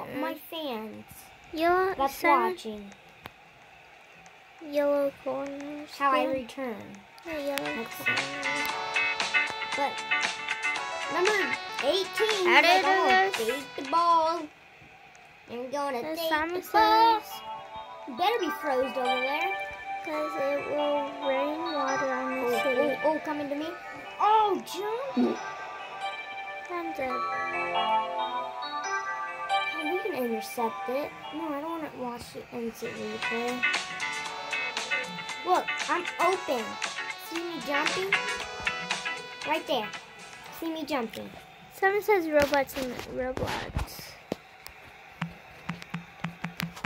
return my fans Yellow, that's seven, watching yellow corners. how I yeah. return. Yeah, yellow corners. But number 18, How did I'm gonna take the ball. I'm gonna take the ball. You better be froze over there. because it will rain water on Oh, the oh, city. Oh, oh, coming to me. Oh, jump. I'm dead. Can intercept it. No, I don't want to watch the instant replay. Look, I'm open. See me jumping? Right there. See me jumping. Someone says robots and Roblox.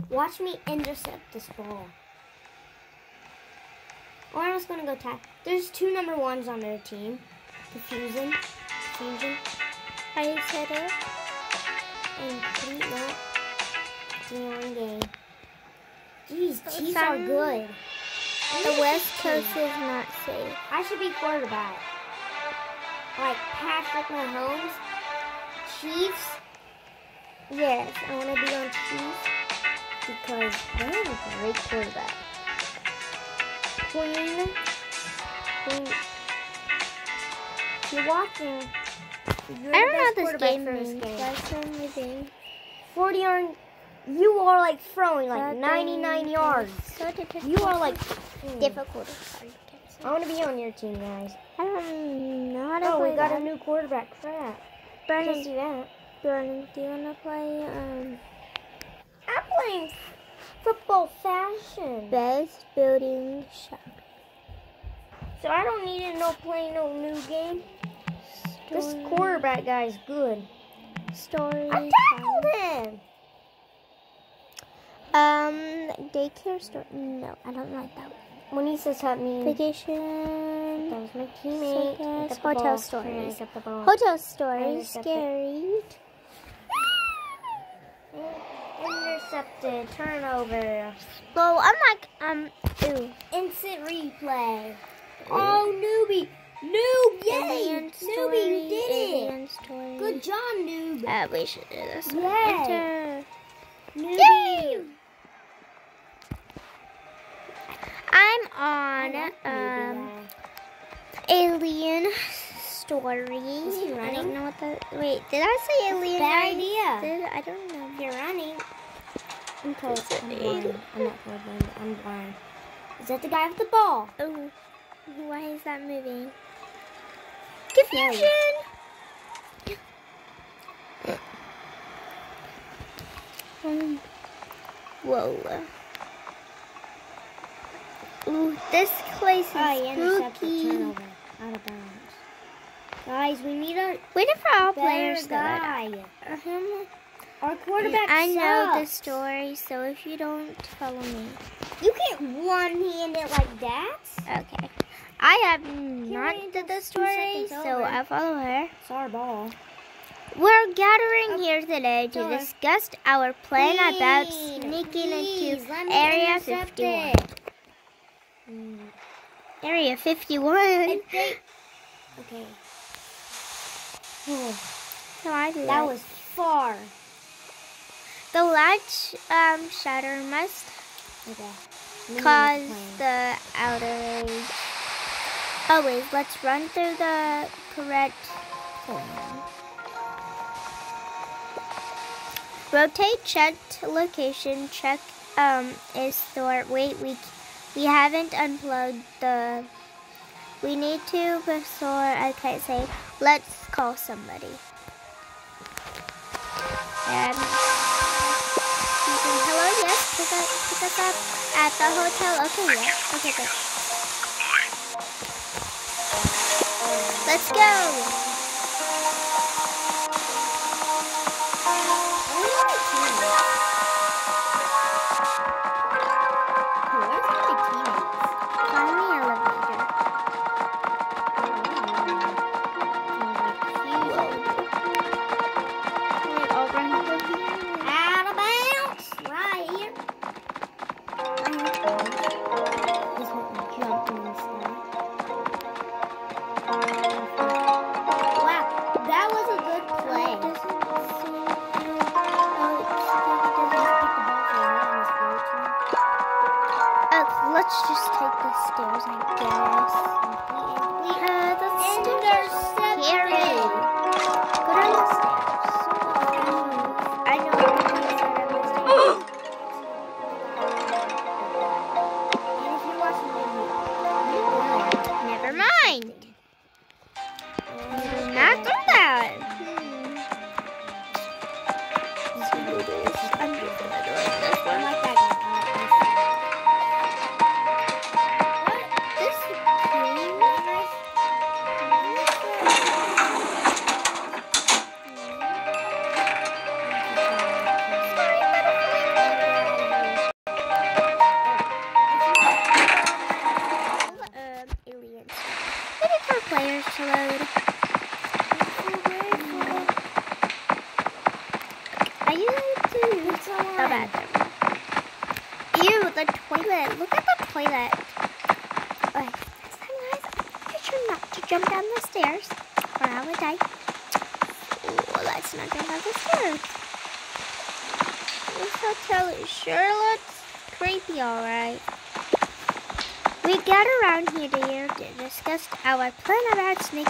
Watch me intercept this ball. Or I'm just gonna go tap. There's two number ones on their team. Confusion. Confusion. I said it. Complete no. Dealing game. Jeez, Oh, Chiefs are good. The West Coast is not safe. I should be quarterback. Like Patrick Mahomes. Chiefs. Yes, I want to be on Chiefs because they're a great quarterback. Queen. Queen. You're watching. You're I don't know what this game for this means. game. That's the 40 yard. You are like throwing like That 99 yards. So. You are like. difficult. I want to be on your team, guys. I don't know how to Oh, play we got that. a new quarterback. Crap. Brandon, Can't see that. Brandon, do you want to play um, I'm playing football fashion. Best Building Shop? So I don't need to no play no new game. This quarterback guy is good. Story. I tackled him. Um, daycare store. No, I don't like that one. When he says help me, Vacation. that was my teammate. Pick hotel ball. stories. Pick up the ball. Hotel story. Intercepted. Scary. Intercepted. Turnover. Well, I'm like, um, ooh. Instant replay. Oh, newbie. Noob, yay. Newbie, you did it. Story. Good job, noob. Uh, we should do this. one. Yay. Enter. Newbie. Yay! I'm on um alien story. Is he I running? don't know what that. Wait, did I say alien? Bad guys? idea. Did I don't know. If you're running. I'm it I'm blind. I'm not colorblind. I'm blind. Is that the guy with the ball? Oh, why is that moving? Um, whoa. Ooh, this place is Oh, intercepted spooky. Out of bounds. Guys, we need a Wait for all players guy. Um, Our quarterback I know the story, so if you don't follow me, You can't one-hand it like that. okay. I have not did the story, so. I follow her. It's our ball. We're gathering Oh, here today to discuss our plan about sneaking please, into Area 51. Mm, Area 51. Okay. Oh, So I that was far. the latch um, shatter must Okay. Cause the outage. Always, let's run through the correct plan. Rotate checked location. Check um is store. Wait, we we haven't unplugged the. We need to restore. I can't say let's call somebody. And hello, yes, pick pick us up at the hotel. Okay, yes, okay, good. Let's go.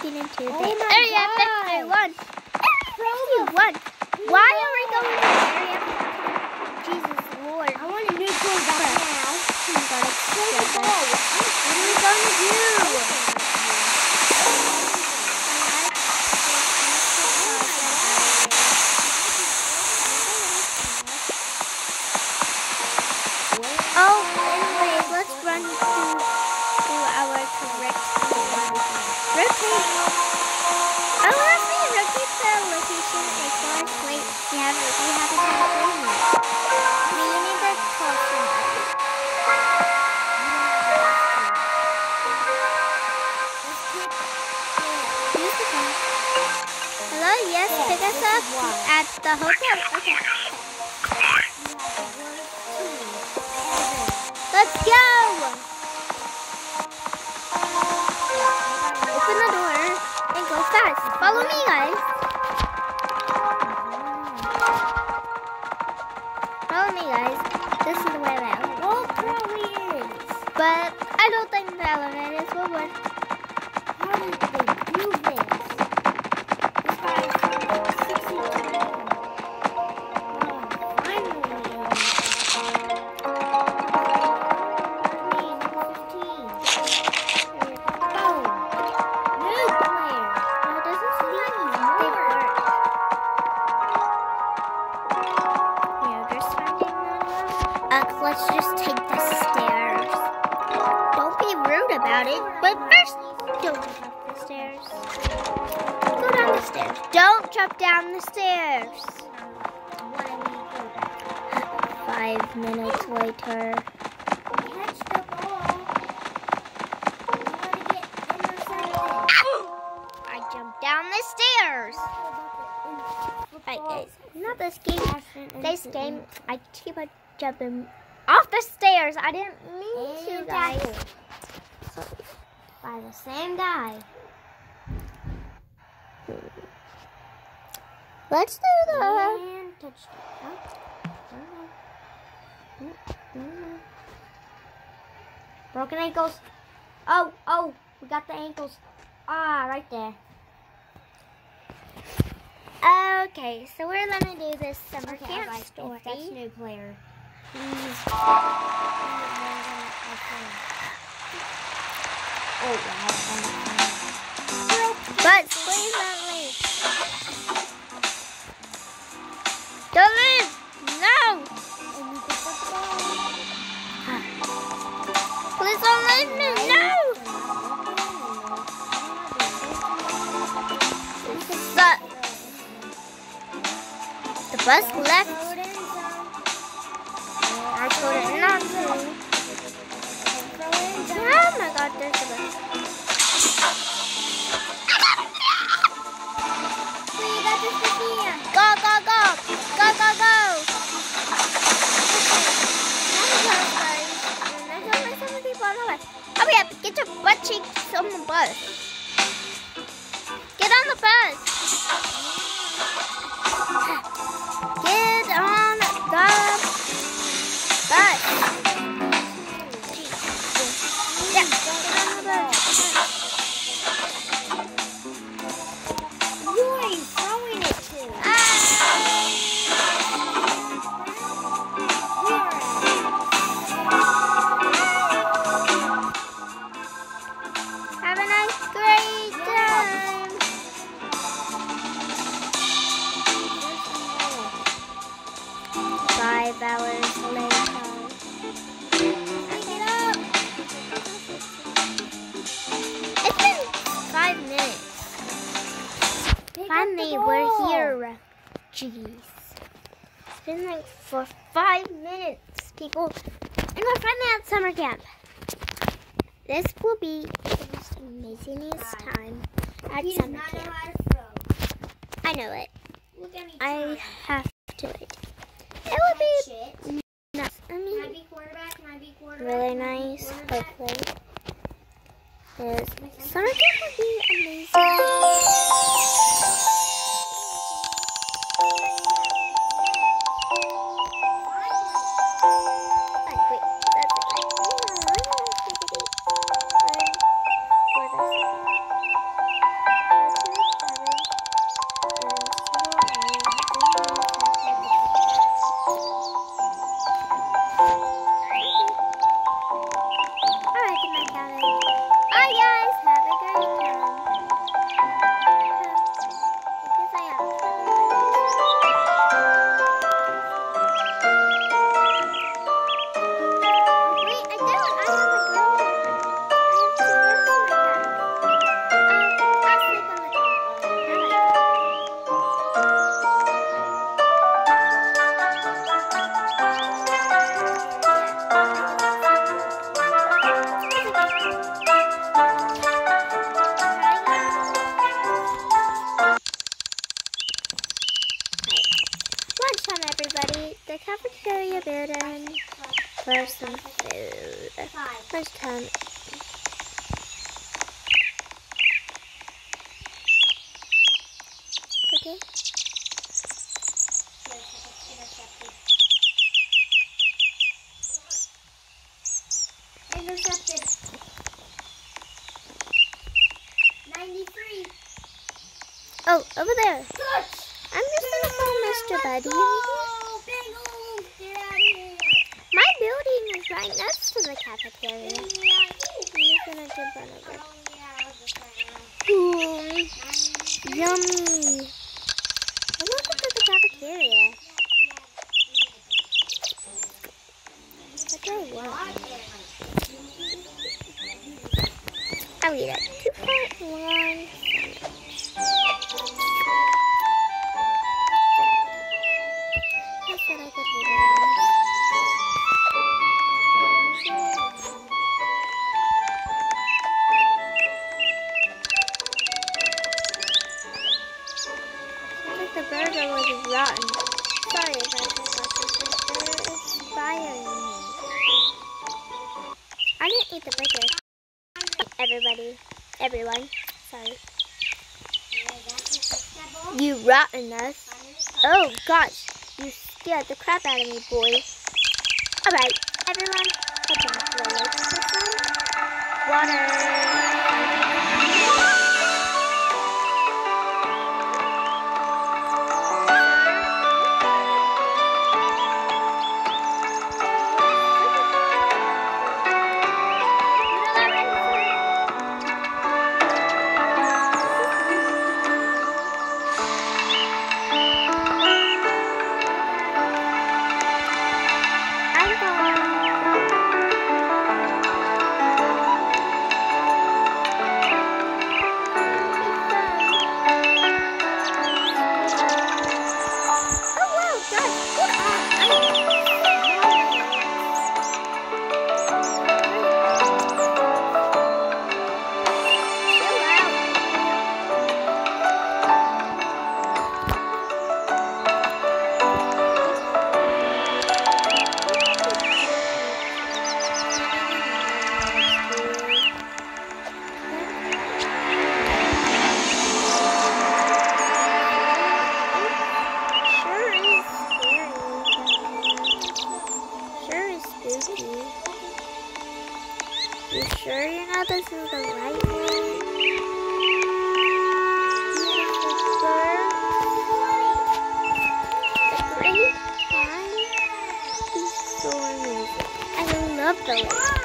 getting into your. the hotel? Okay. Let's go! Open the door and go fast. Follow me, guys. keep on jumping off the stairs. I didn't mean and to, by the same guy. Let's do the. And. Broken ankles. Oh, oh, we got the ankles. Ah, right there. Okay, so we're gonna do this summer okay, camp like, story. That's new player. Oh, but please don't leave. Don't leave! No! was left. I told it not to. Oh my god, there's a bunch. Go, go, go! Go, go, go! Hurry up, get your butt cheeks on the bus. Get on the bus. be the most amazingest time at summer camp. I know it. I have to it. It would be nice. I mean, really nice, hopefully. Is summer camp be amazing. academy boys. Susie. You sure you know this is the right one? The great one. He's so amazing. I love the lake.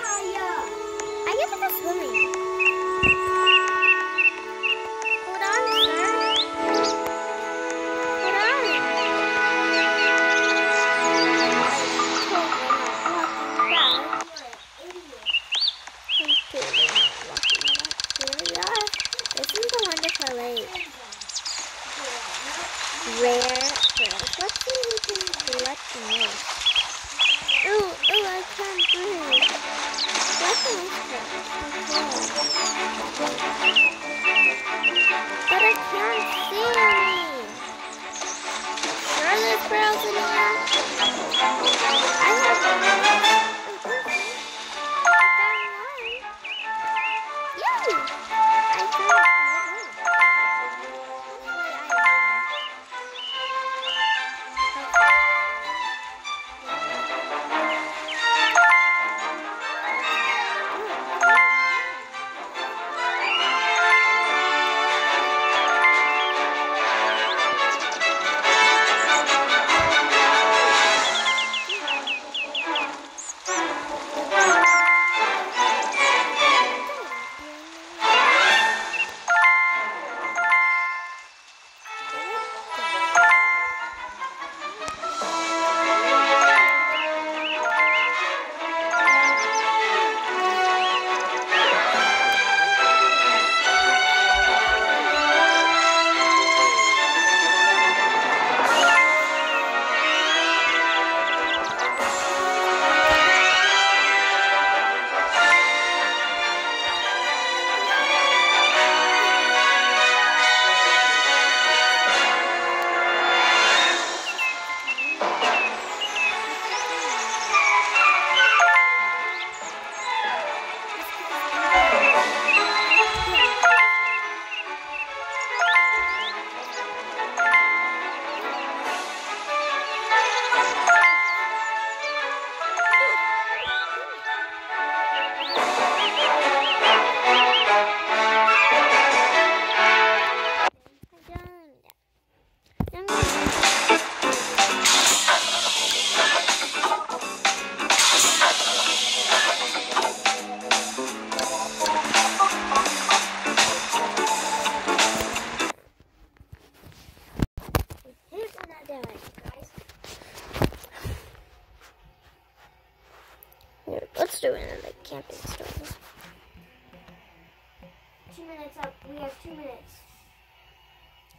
Minutes.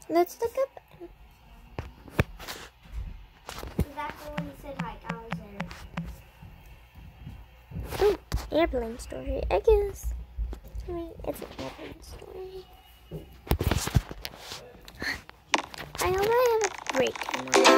Let's look up. That's the one said hi. I was there. Ooh, airplane story. I guess. I mean, it's an airplane story. I hope I have a break tomorrow.